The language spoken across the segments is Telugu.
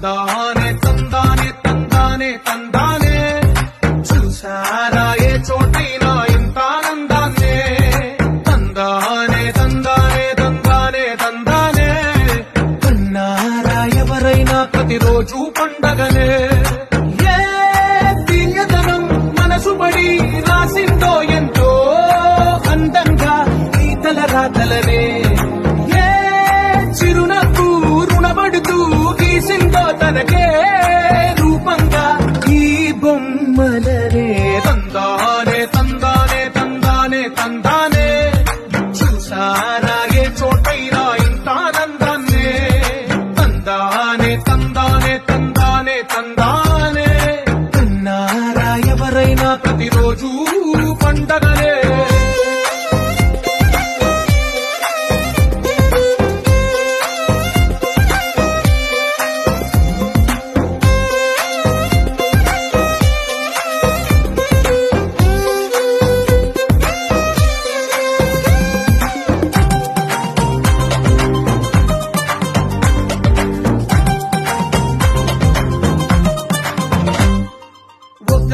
తందానే తందానే తందానే తందానే. చూసారా ఏ చోటైనా ఇంత ఆనందాన్నే? తందానే తందానే తందానే తందానే. కన్నారా ఎవరైనా ప్రతిరోజు పండగనే? తందానే తందానే తందానే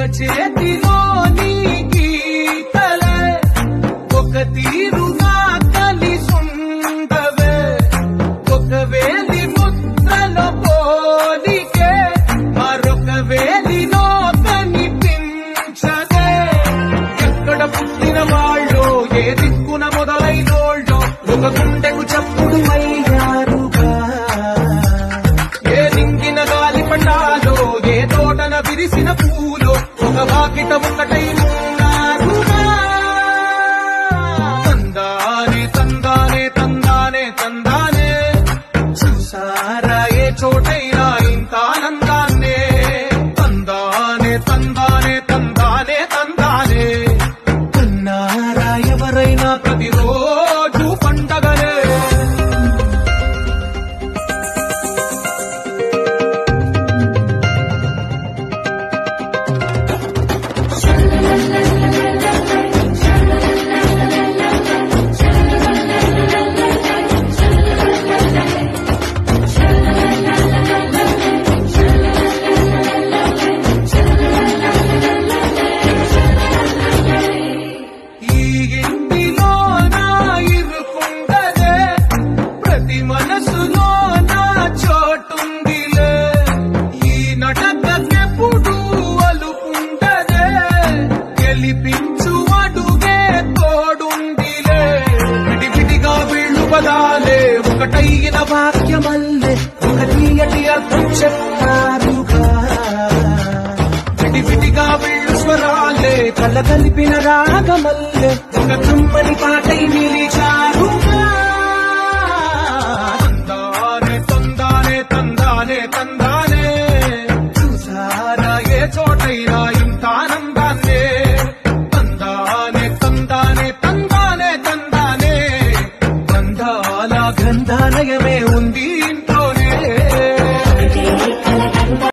ఒక చేతిలో గీతలే. ఒక తీరుగా కలిసుండవే. ఒక వేలి ముద్రలో పోలికే. మరొక వేలిలో కనిపించదే. ఎక్కడ పుట్టిన వాళ్ళు ఏ దిక్కున మొదలైనోళ్ళో ఒక గుండెకు చప్పుడు అయ్యారుగా ఒకటై తందానే తందానే తందానే తందానే. చూసారా ఏ చోటైనా ఇంత ఆనందాన్నే తందానే తందానే తందానే తందానే. కన్నారా ఎవరైనా ఒకటైన వాక్యమల్లే ఒక తీయటి అర్థం చెప్తారుగా విడివిడిగా వీళ్ళు స్వరాలే కళ్ళ కలిపిన రాగమల్లే ఒక కమ్మని పాటైన